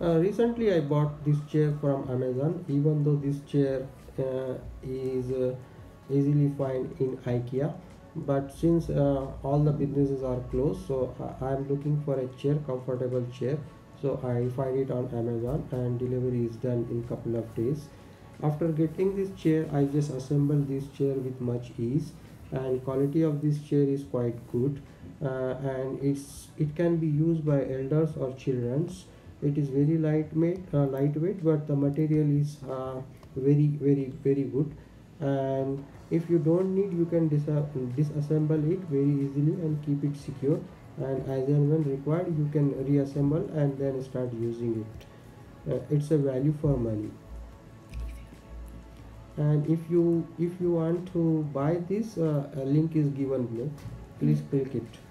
uh, recently I bought this chair from Amazon even though this chair uh, is uh, easily find in IKEA. But since uh, all the businesses are closed so I am looking for a chair comfortable chair. So I find it on Amazon and delivery is done in couple of days. After getting this chair I just assemble this chair with much ease and quality of this chair is quite good. Uh, and it's it can be used by elders or children's it is very lightweight uh, lightweight but the material is uh, very very very good. And if you don't need you can dis disassemble it very easily and keep it secure. And as and when required you can reassemble and then start using it. Uh, it's a value for money. And if you if you want to buy this uh, a link is given below. Please click it